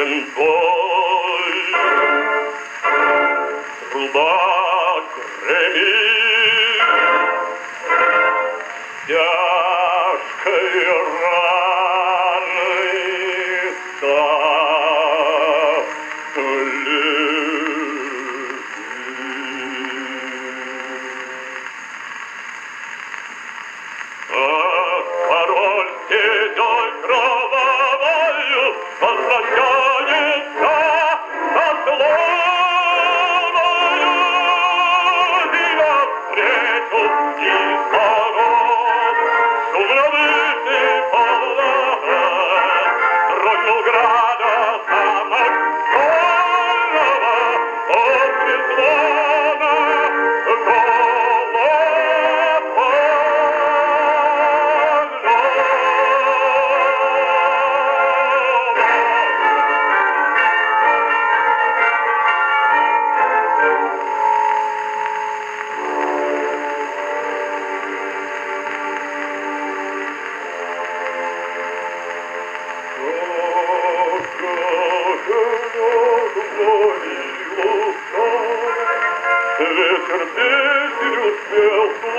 Boy, Rubai. Ветер песню спел туда, и